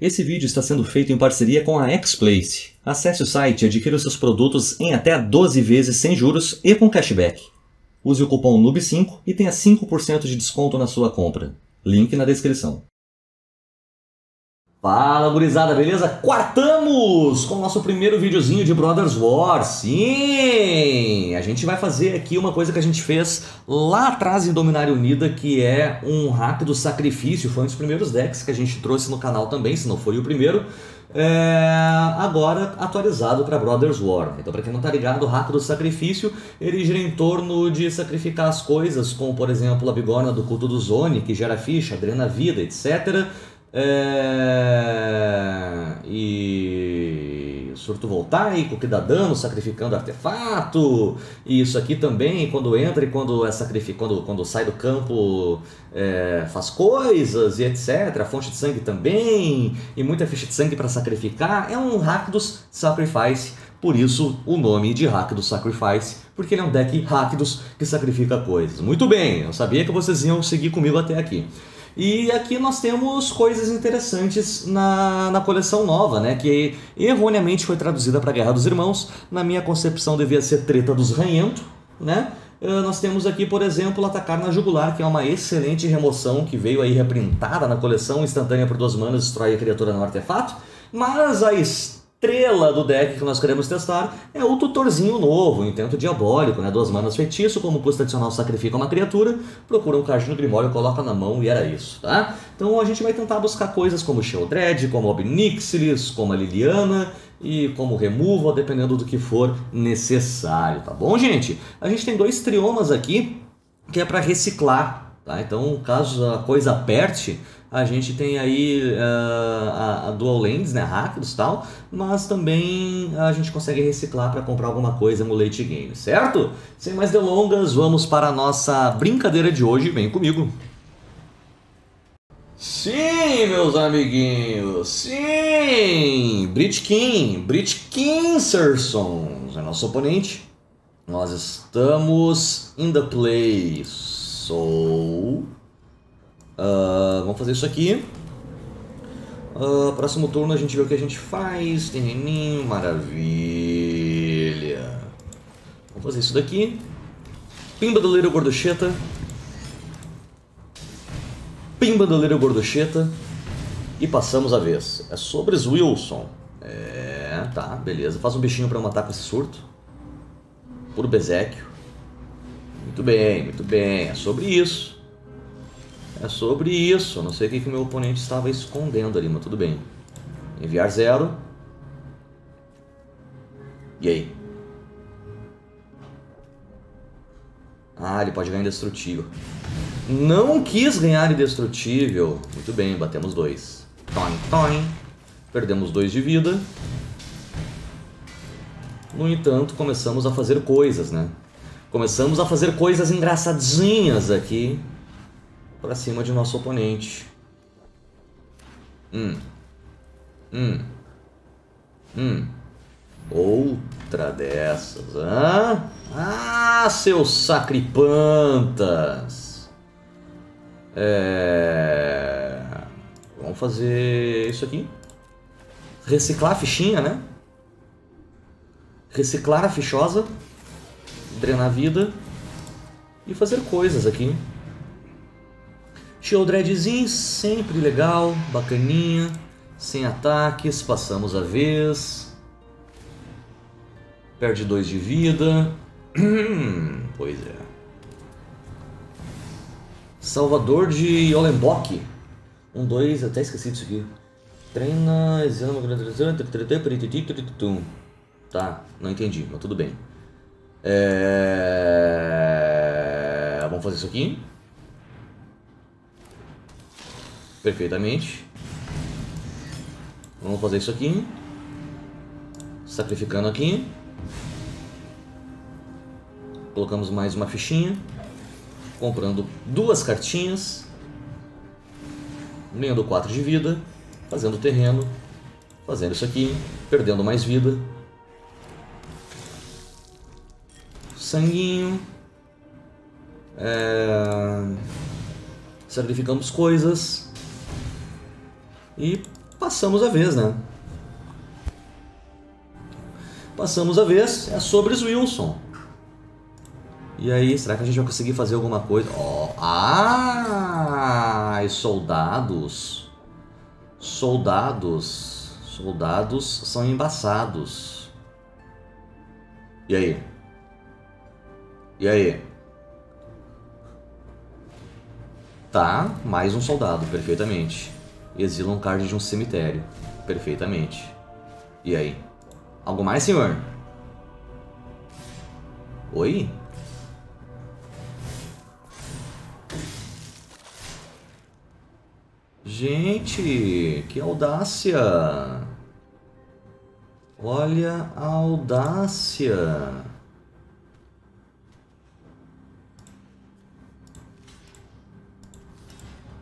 Esse vídeo está sendo feito em parceria com a Xplace. Acesse o site e adquira os seus produtos em até 12 vezes sem juros e com cashback. Use o cupom NUB5 e tenha 5% de desconto na sua compra. Link na descrição. Fala gurizada, beleza? Quartamos com o nosso primeiro videozinho de Brothers War. Sim! A gente vai fazer aqui uma coisa que a gente fez lá atrás em Dominária Unida, que é um hack do sacrifício. Foi um dos primeiros decks que a gente trouxe no canal também, se não foi o primeiro. É, agora atualizado para Brothers War. Então, para quem não tá ligado, o hack do sacrifício ele gira em torno de sacrificar as coisas, como por exemplo a bigorna do culto do Zone, que gera ficha, drena vida, etc é... E surto voltaico que dá dano sacrificando artefato. E isso aqui também, quando entra e quando é sacrificado, quando, quando sai do campo, é... faz coisas e etc. A fonte de sangue também. E muita ficha de sangue para sacrificar. É um Rakdos Sacrifice. Por isso o nome de Rakdos Sacrifice. Porque ele é um deck Rakdos que sacrifica coisas. Muito bem, eu sabia que vocês iam seguir comigo até aqui. E aqui nós temos coisas interessantes na, na coleção nova, né? Que erroneamente foi traduzida para Guerra dos Irmãos. Na minha concepção devia ser Treta dos Ranhento, né? Uh, nós temos aqui, por exemplo, Atacar na Jugular, que é uma excelente remoção que veio aí reprintada na coleção, instantânea por duas manas, destrói a criatura no artefato. Mas a estrela do deck que nós queremos testar é o tutorzinho novo, o intento diabólico, né? Duas manas feitiço, como custo adicional sacrifica uma criatura, procura um card no Grimório, coloca na mão e era isso, tá? Então a gente vai tentar buscar coisas como Sheldred, como Obnixilis, como a Liliana e como Removal, dependendo do que for necessário, tá bom, gente? A gente tem dois triomas aqui que é para reciclar, tá? Então, caso a coisa aperte, a gente tem aí uh, a, a, Dual Lands, né, rápidos e tal, mas também a gente consegue reciclar para comprar alguma coisa no late game, certo? Sem mais delongas, vamos para a nossa brincadeira de hoje, vem comigo. Sim, meus amiguinhos, sim! Brit King, Brit Kinserson é nosso oponente. Nós estamos in the play, so Uh, vamos fazer isso aqui. Uh, próximo turno a gente vê o que a gente faz. Terreninho, maravilha. Vamos fazer isso daqui. Pimba do Little Gordocheta. Pimba do Little Gordocheta. E passamos a vez. É sobre Wilson. É, tá, beleza. Faz um bichinho para matar com esse surto. Puro Bezequio. Muito bem, muito bem. É sobre isso. É sobre isso. Não sei o que, que o meu oponente estava escondendo ali, mas tudo bem. Enviar zero. E aí? Ah, ele pode ganhar indestrutível. Não quis ganhar indestrutível. Muito bem, batemos dois. Toin, toin. Perdemos dois de vida. No entanto, começamos a fazer coisas, né? Começamos a fazer coisas engraçadinhas aqui para cima de nosso oponente. Hum. Hum. Hum. Outra dessas. Ah, ah seus sacripantas. É... Vamos fazer isso aqui. Reciclar a fichinha, né? Reciclar a fichosa. Drenar a vida. E fazer coisas aqui. Shieldredzinho sempre legal, bacaninha, sem ataques, passamos a vez. Perde dois de vida. pois é. Salvador de Olenbock. Um, dois, até esqueci disso aqui. Treina, exame, Tá, não entendi, mas tudo bem. É... Vamos fazer isso aqui. Perfeitamente. Vamos fazer isso aqui. Sacrificando aqui. Colocamos mais uma fichinha. Comprando duas cartinhas. Ganhando 4 de vida. Fazendo terreno. Fazendo isso aqui. Perdendo mais vida. Sanguinho. É... Sacrificamos coisas. E passamos a vez, né? Passamos a vez, é sobre Wilson. E aí, será que a gente vai conseguir fazer alguma coisa? Oh, ah, soldados. Soldados. Soldados são embaçados. E aí? E aí? Tá, mais um soldado, perfeitamente. Exila um card de um cemitério, perfeitamente. E aí? Algo mais, senhor? Oi? Gente, que audácia! Olha a audácia!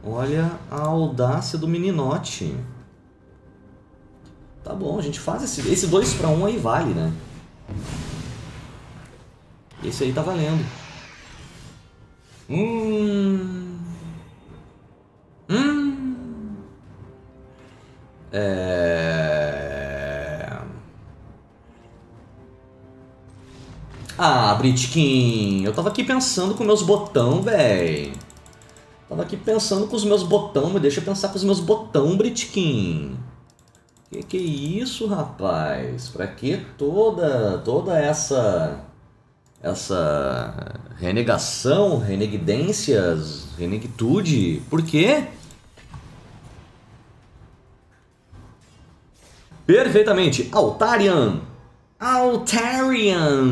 Olha a audácia do meninote. Tá bom, a gente faz esse, esse 2 para 1 aí vale, né? Esse aí tá valendo. Hum. Hum. É. Ah, Britkin, eu tava aqui pensando com meus botão, véi. Aqui pensando com os meus botão, deixa pensar com os meus botão, Britkin. Que que é isso, rapaz? Pra que toda toda essa essa renegação, renegidências, renegitude? Por quê? Perfeitamente. Altarian. Altarian.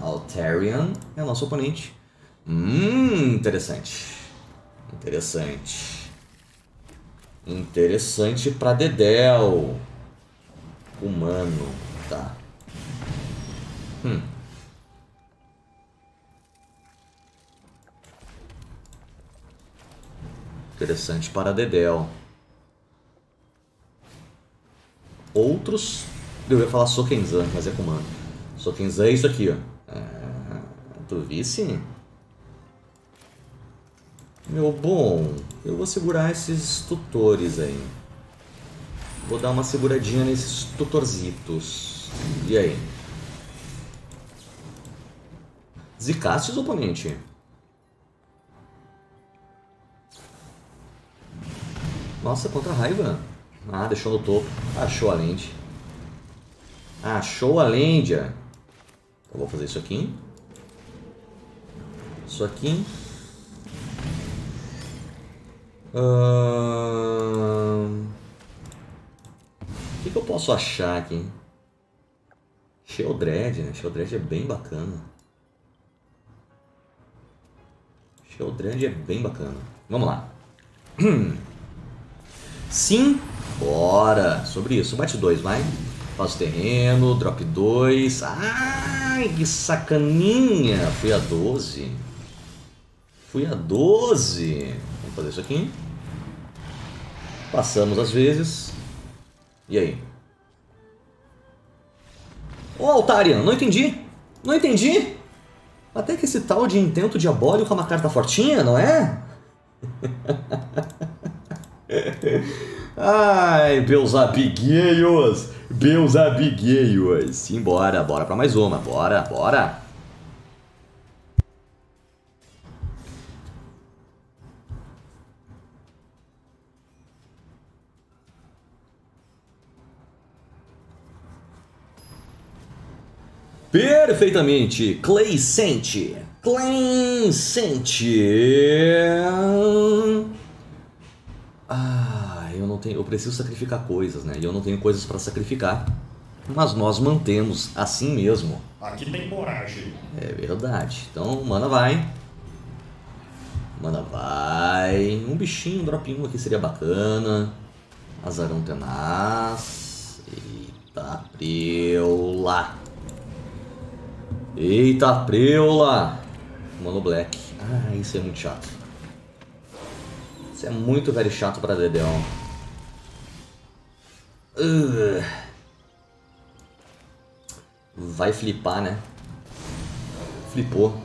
Altarian é o nosso oponente. Hum, interessante. Interessante. Interessante pra Dedel. Humano. Tá. Hum. Interessante para Dedel. Outros. Eu ia falar Sokenzan, mas é comando. Sokenzan é isso aqui, ó. Ah, tu visse? Meu bom, eu vou segurar esses tutores aí. Vou dar uma seguradinha nesses tutorzitos. E aí? Zicaste oponente? Nossa, contra raiva. Ah, deixou no topo. Achou a lente. Achou a lendia. Eu vou fazer isso aqui. Isso aqui. O que, que, eu posso achar aqui? Sheldred, né? Sheldred é bem bacana. Sheldred é bem bacana. Vamos lá. Sim, bora. Sobre isso. Bate dois, vai. Faz o terreno, drop 2. Ai, que sacaninha. Fui a 12. Fui a 12. Vamos fazer isso aqui. Passamos às vezes. E aí? Ô, Altarian, não entendi. Não entendi. Até que esse tal de intento diabólico é uma carta fortinha, não é? Ai, meus amiguinhos, meus amiguinhos. Simbora, bora pra mais uma, bora, bora. Perfeitamente. Clay Sente. Clay Sente. Ah, eu não tenho, eu preciso sacrificar coisas, né? E eu não tenho coisas para sacrificar. Mas nós mantemos assim mesmo. Aqui tem coragem. É verdade. Então, mana vai. Mana vai. Um bichinho, um drop 1 aqui seria bacana. Azarão tenaz. Eita, preula. Eita, preula! Mano Black. Ah, isso é muito chato. Isso é muito velho chato pra Dedeon. Uh. Vai flipar, né? Flipou.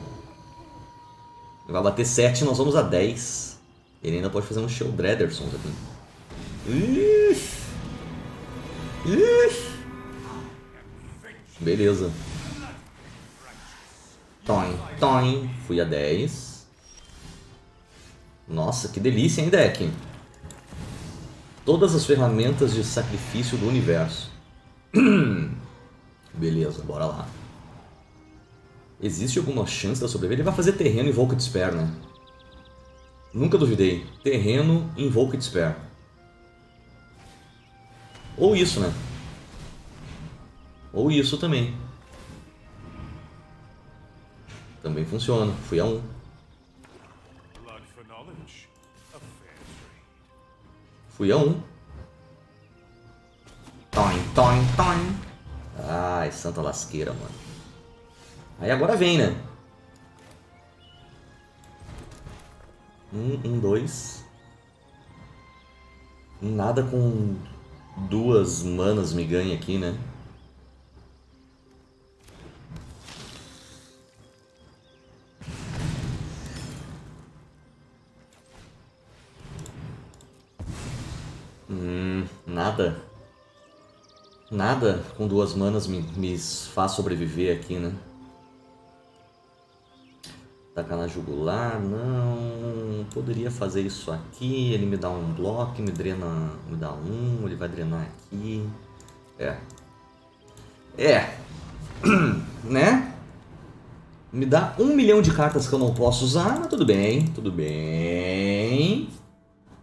Vai bater 7 nós vamos a 10. Ele ainda pode fazer um show Dredersons aqui. Ixi. Ixi. Beleza. Toin, toin. Fui a 10. Nossa, que delícia, hein, deck? Todas as ferramentas de sacrifício do universo. Beleza, bora lá. Existe alguma chance da sobreviver? Ele vai fazer terreno Volk Spare, né? Nunca duvidei. Terreno Volk Spare. Ou isso, né? Ou isso também. Também funciona. Fui a um. Fui a um. Toin, toin, toin. Ai, santa lasqueira, mano. Aí agora vem, né? Um, um, dois. Nada com duas manas me ganha aqui, né? Hum, nada. Nada com duas manas me, me faz sobreviver aqui, né? Tacar na jugular, não. Poderia fazer isso aqui. Ele me dá um bloco, me drena. Me dá um, ele vai drenar aqui. É. É. né? Me dá um milhão de cartas que eu não posso usar, mas tudo bem, tudo bem.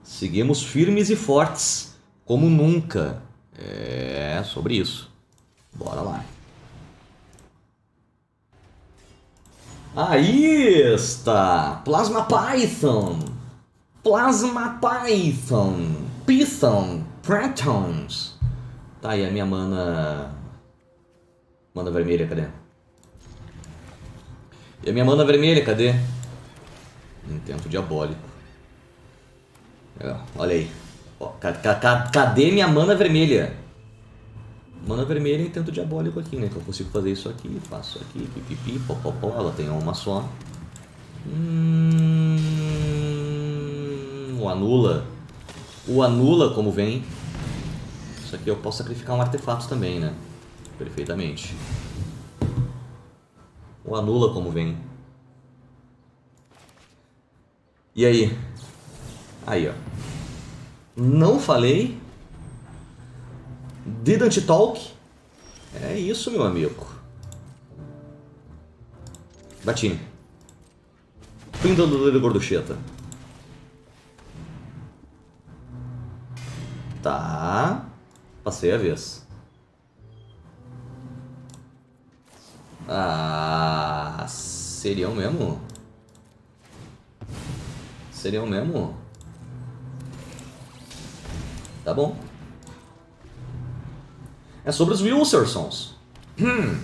Seguimos firmes e fortes, como nunca. É sobre isso. Bora lá. Aí está! Plasma Python! Plasma Python! Python! Protons! Tá aí a minha mana. Mana vermelha, cadê? E a minha mana vermelha, cadê? Intento diabólico. Olha aí. Cadê minha mana vermelha? Mana vermelha e tento diabólico aqui, né? Que eu consigo fazer isso aqui, faço aqui, pipipi, popopó, ela tem uma só. Hum, o anula. O anula como vem. Isso aqui eu posso sacrificar um artefato também, né? Perfeitamente. O anula como vem. E aí? Aí, ó. Não falei. Didn't talk. É isso, meu amigo. Batinho. Pinda do dedo gorducheta. Tá. Passei a vez. Ah, seriam mesmo? Seriam mesmo? Tá bom. É sobre os Wilsorsons. Hum.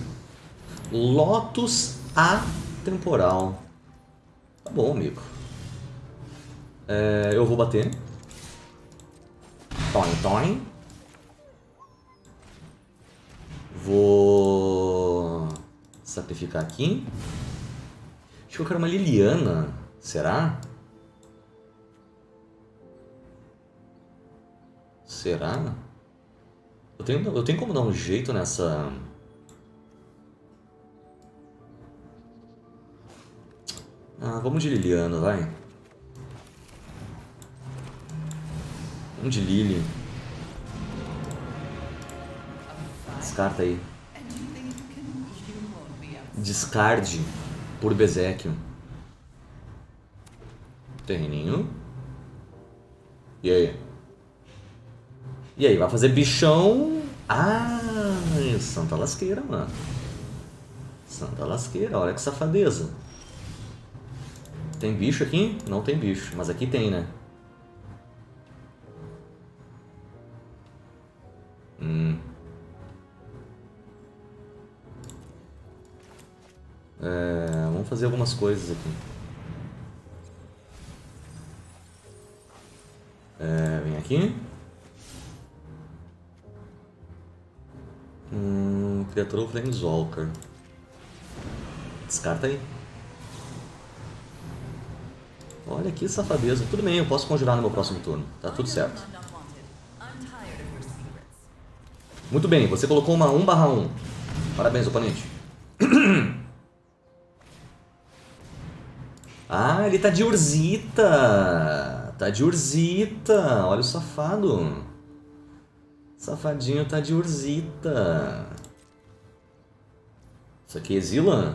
Lotus atemporal. Tá bom, amigo. É, eu vou bater. Toin, toin. Vou sacrificar aqui. Acho que eu quero uma Liliana. Será? Será? Eu tenho, eu tenho como dar um jeito nessa... Ah, vamos de Liliana, vai. Vamos de Lily. Descarta aí. Descarde por Bezequion. Terreninho. E aí? E aí, vai fazer bichão. Ah, Santa Lasqueira, mano. Santa Lasqueira, olha que safadeza. Tem bicho aqui? Não tem bicho, mas aqui tem, né? Hum. É, vamos fazer algumas coisas aqui. É, vem aqui. Criatura Flameswalker. Descarta aí. Olha que safadeza. Tudo bem, eu posso conjurar no meu próximo turno. Tá tudo certo. Muito bem, você colocou uma 1 barra 1. Parabéns, oponente. Ah, ele tá de urzita. Tá de urzita. Olha o safado. Safadinho tá de urzita. Isso aqui exila?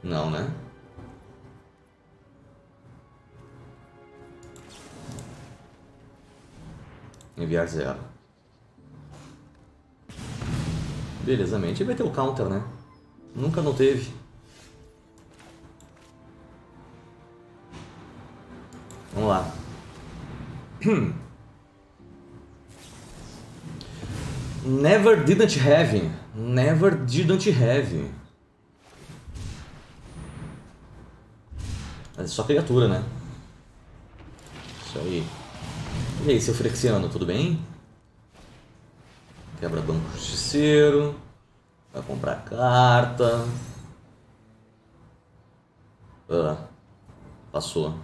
Não, né? Enviar zero. Belezamente. Vai ter o counter, né? Nunca não teve. Vamos lá. Never didn't have. Never didn't have. É só criatura, né? Isso aí. E aí, seu Frexiano, tudo bem? Quebra banco justiceiro. Vai comprar carta. Ah, passou.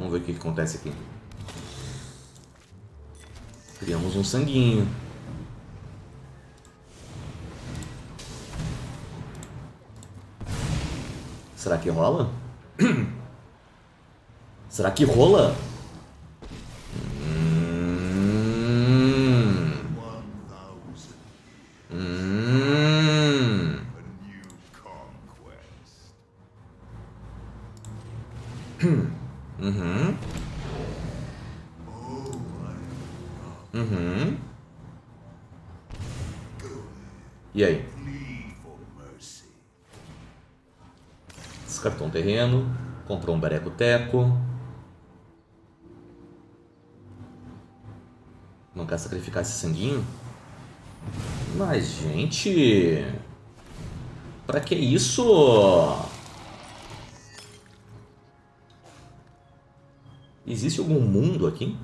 Vamos ver o que, acontece aqui. Criamos um sanguinho. Será que rola? Será que rola? Hum. Hum. Uhum. Uhum. E aí? Descartou um terreno, comprou um bereco-teco. Não quer sacrificar esse sanguinho? Mas, gente... Pra que isso? Existe algum mundo aqui?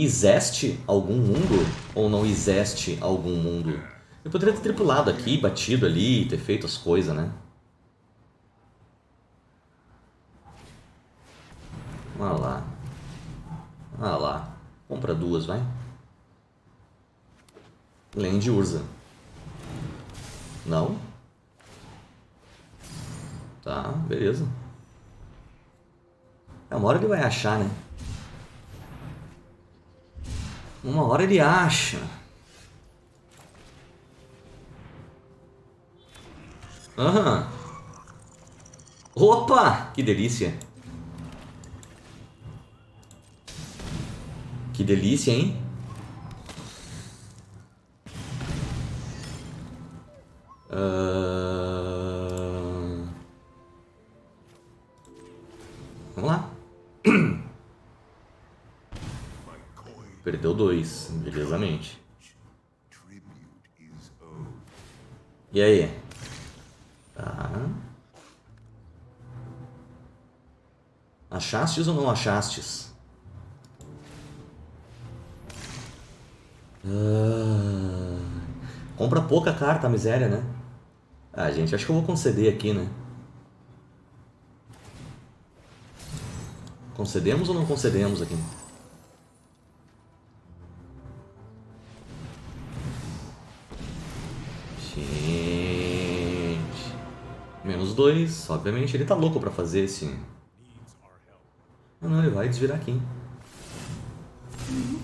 Existe algum mundo? Ou não existe algum mundo? Eu poderia ter tripulado aqui, batido ali, ter feito as coisas, né? Olha lá. Olha lá. Compra duas, vai. Land Urza. Não? Tá, beleza. É uma hora ele vai achar, né? Uma hora ele acha. Aham. Opa! Que delícia. Que delícia, hein? E aí? Tá. Achastes ou não achastes? Ah, compra pouca carta, miséria, né? Ah, gente, acho que eu vou conceder aqui, né? Concedemos ou não concedemos aqui? Dois. Obviamente ele tá louco pra fazer esse... Não, ele vai desvirar aqui.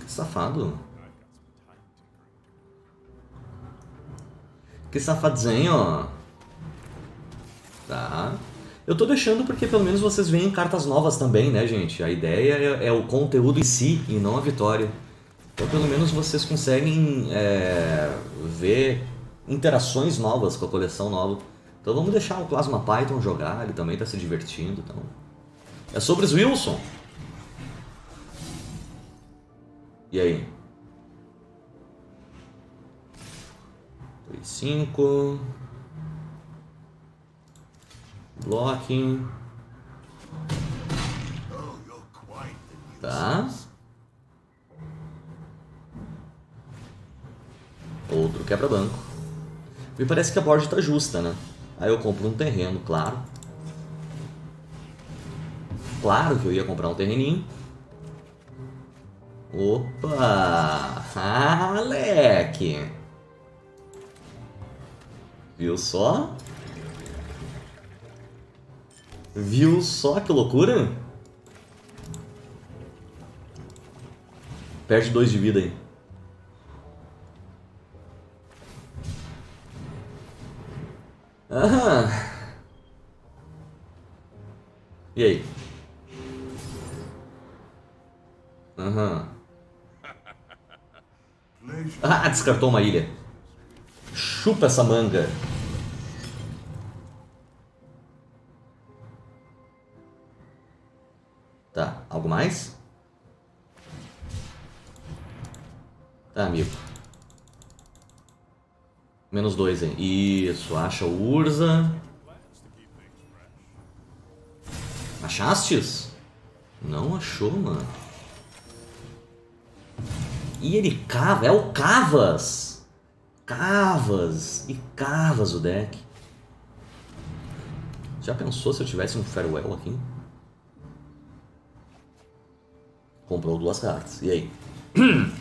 Que safado. Que safadinho. Tá. Eu tô deixando porque pelo menos vocês veem cartas novas também, né, gente? A ideia é, é o conteúdo em si e não a vitória. Então pelo menos vocês conseguem é, ver interações novas com a coleção nova. Então vamos deixar o Plasma Python jogar, ele também está se divertindo. Então. É sobre os Wilson. E aí? 3, 5. Blocking. Tá. Outro quebra-banco. Me parece que a board tá justa, né? Aí eu compro um terreno, claro. Claro que eu ia comprar um terreninho. Opa! Ah, leque! Viu só? Viu só que loucura? Perde dois de vida aí. Aham. E aí? Aham. Ah, descartou uma ilha. Chupa essa manga. Tá, algo mais? Tá, amigo. Menos dois, hein? Isso, acha o Urza. Achastes? Não achou, mano. E ele cava, é o Cavas. Cavas e cavas o deck. Já pensou se eu tivesse um farewell aqui? Comprou duas cartas. E aí?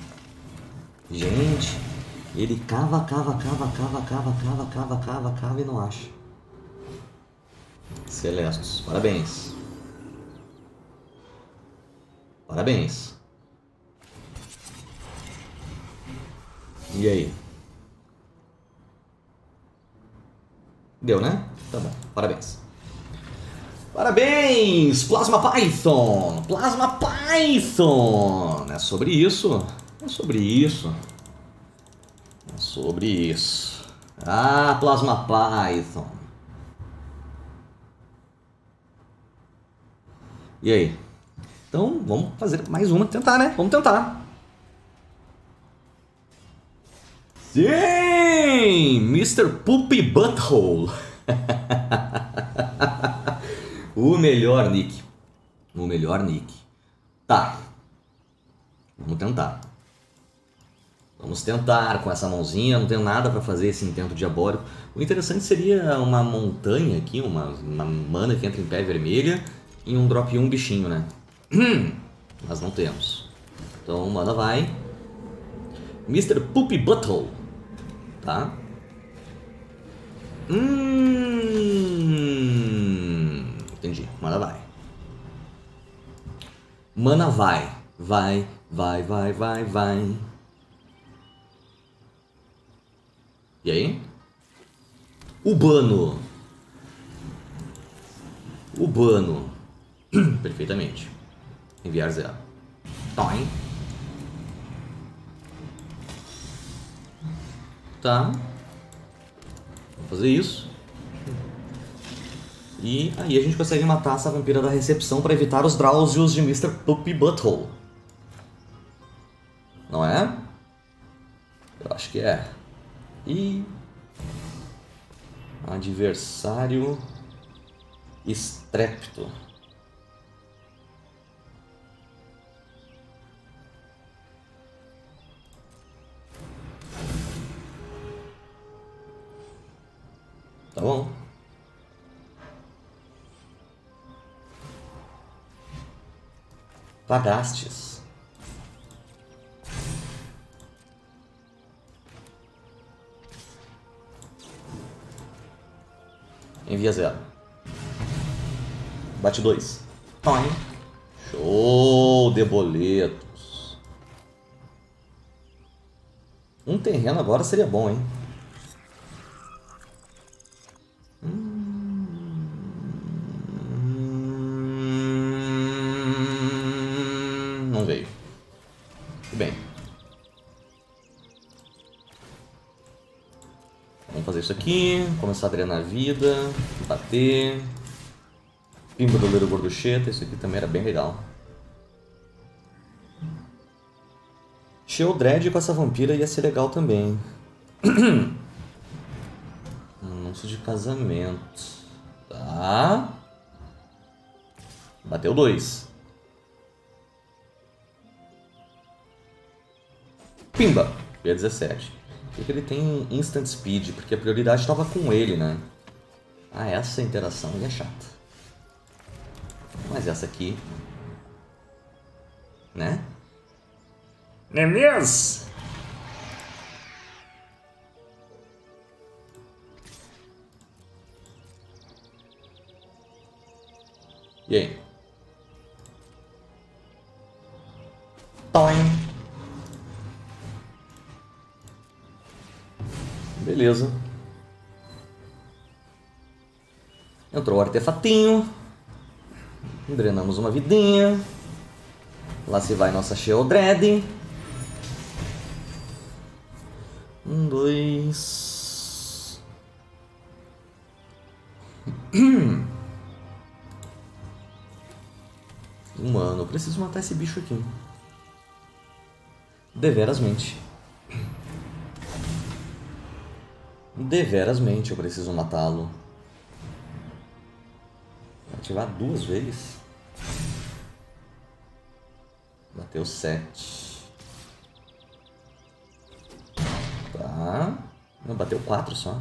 Gente, ele cava, cava, cava, cava, cava, cava, cava, cava, cava e não acha. Celestos, parabéns. Parabéns. E aí? Deu, né? Tá bom, parabéns. Parabéns, Plasma Python! Plasma Python! É sobre isso. É sobre isso. Sobre isso. Ah, Plasma Python. E aí? Então, vamos fazer mais uma, tentar, né? Vamos tentar. Sim! Mr. Poopy Butthole. o melhor nick. O melhor nick. Tá. Vamos tentar. Vamos tentar com essa mãozinha. Não tenho nada para fazer esse intento diabólico. O interessante seria uma montanha aqui, uma, uma mana que entra em pé vermelha e um drop 1 bichinho, né? Mas não temos. Então, mana vai. Mr. Poopy Butthole tá? Hum, entendi. Mana vai. Mana vai. Vai, vai, vai, vai, vai. E aí? Ubano. Ubano. Perfeitamente. Enviar zero. Toin. Tá. Vamos fazer isso. E aí a gente consegue matar essa vampira da recepção para evitar os Drausios de Mr. Puppy Butthole. Não é? Eu acho que é. E... Adversário... Estrépito. Tá bom. Pagastes. Envia zero. Bate dois. Toin. Show de boletos. Um terreno agora seria bom, hein? aqui, começar a drenar a vida, bater. Pimba do Leiro Gorducheta, isso aqui também era bem legal. Cheio Dread com essa vampira ia ser legal também. Anúncio de casamento. Tá. Bateu dois. Pimba! P17. Porque ele tem instant speed, porque a prioridade estava com ele, né? Ah, essa interação é chata. Mas essa aqui... Né? nem é mesmo? E aí? Toim. Beleza. Entrou o artefatinho. Drenamos uma vidinha. Lá se vai nossa Sheldred. Um, dois. Mano, eu preciso matar esse bicho aqui. Deverasmente. Deverasmente eu preciso matá-lo. Ativar duas vezes. Bateu sete. Tá. Não, bateu quatro só.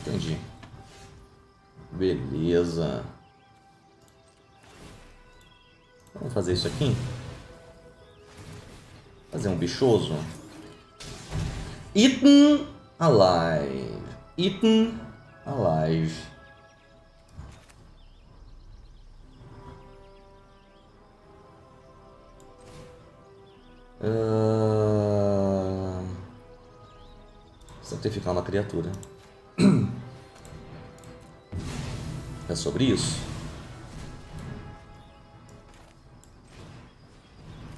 Entendi. Beleza. Vamos fazer isso aqui. Fazer um bichoso. Eaten alive. Eaten alive. Uh... Sacrificar uma criatura. É sobre isso?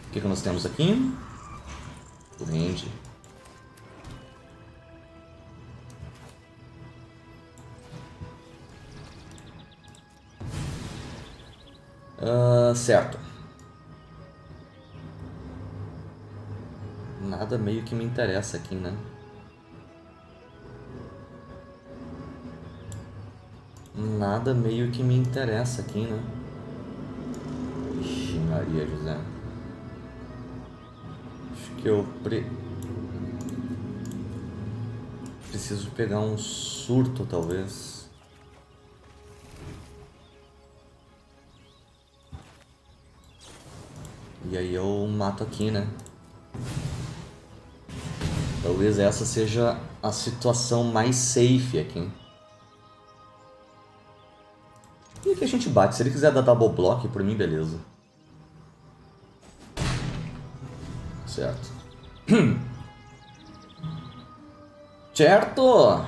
O que, que nós temos aqui? Duende. Uh, certo. Nada meio que me interessa aqui, né? Nada meio que me interessa aqui, né? Ixi, Maria José. Acho que eu pre... preciso pegar um surto, talvez. E aí eu mato aqui, né? Talvez essa seja a situação mais safe aqui. E aqui a gente bate. Se ele quiser dar double block, por mim, beleza. Certo. certo!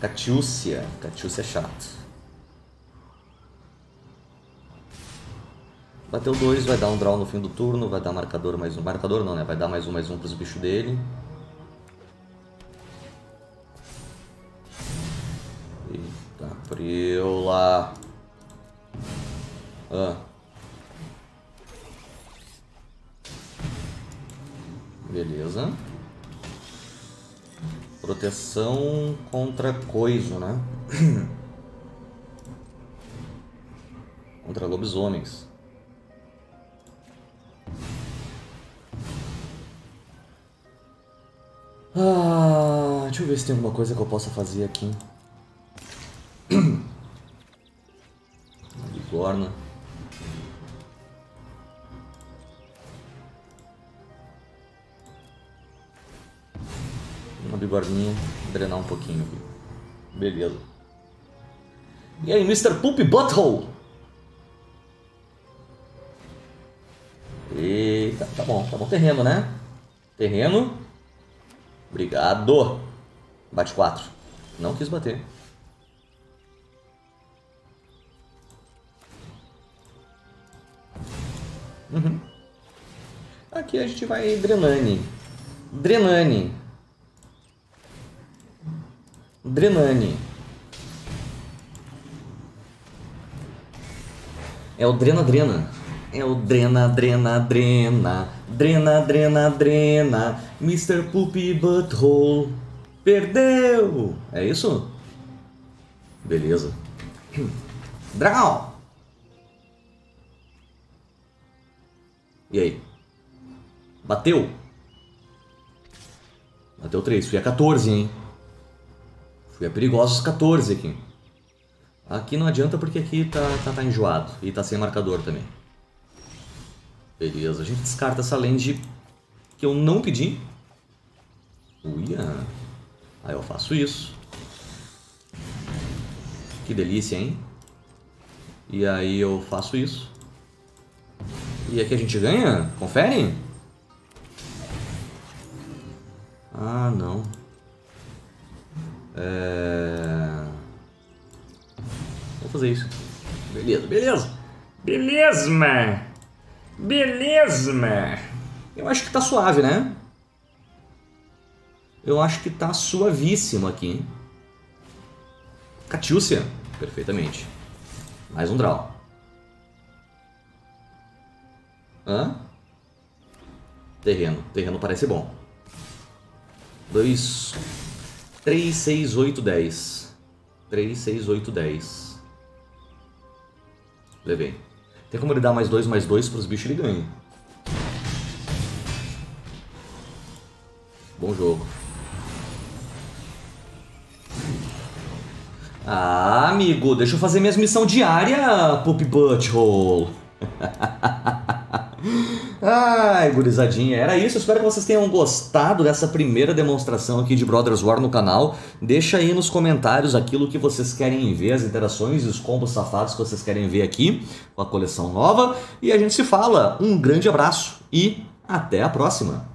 Catiúcia. Catiúcia é chato. Bateu dois, vai dar um draw no fim do turno, vai dar marcador mais um. Marcador não, né? Vai dar mais um, mais um pros bichos dele. Eita, preula. Ah. Beleza. Proteção contra coiso, né? contra lobisomens. Ah, deixa eu ver se tem alguma coisa que eu possa fazer aqui. Bigorna. Uma bigorninha, drenar um pouquinho aqui. Beleza. E aí, Mr. Poop Butthole? Eita, tá bom, tá bom. Terreno, né? Terreno. Obrigado. Bate 4. Não quis bater. Uhum. Aqui a gente vai Drenane. Drenane. Drenane. É o Drena Drena. É o Drena Drena Drena. Drena Drena Drena. Mr. Poopy Butthole. Perdeu! É isso? Beleza. Draw! E aí? Bateu? Bateu 3. Fui a 14, hein? Fui a perigosos 14 aqui. Aqui não adianta porque aqui tá, tá, tá enjoado e tá sem marcador também. Beleza, a gente descarta essa land que eu não pedi. Uia. Aí eu faço isso. Que delícia, hein? E aí eu faço isso. E aqui a gente ganha? Confere? Ah, não. É... Vou fazer isso. Beleza, beleza. Beleza. Beleza, man. Eu acho que tá suave, né? Eu acho que tá suavíssimo aqui. Catiúcia. Perfeitamente. Mais um draw. Hã? Terreno. Terreno parece bom. 2, 3, 6, 8, 10. 3, 6, 8, 10. Levei. Tem como ele dar mais 2, mais 2 para os bichos, ele ganha. Bom jogo. Ah, amigo, deixa eu fazer minhas missão diária, Poop Butthole. Ai, gurizadinha, era isso. Espero que vocês tenham gostado dessa primeira demonstração aqui de Brothers War no canal. Deixa aí nos comentários aquilo que vocês querem ver, as interações e os combos safados que vocês querem ver aqui com a coleção nova. E a gente se fala. Um grande abraço e até a próxima!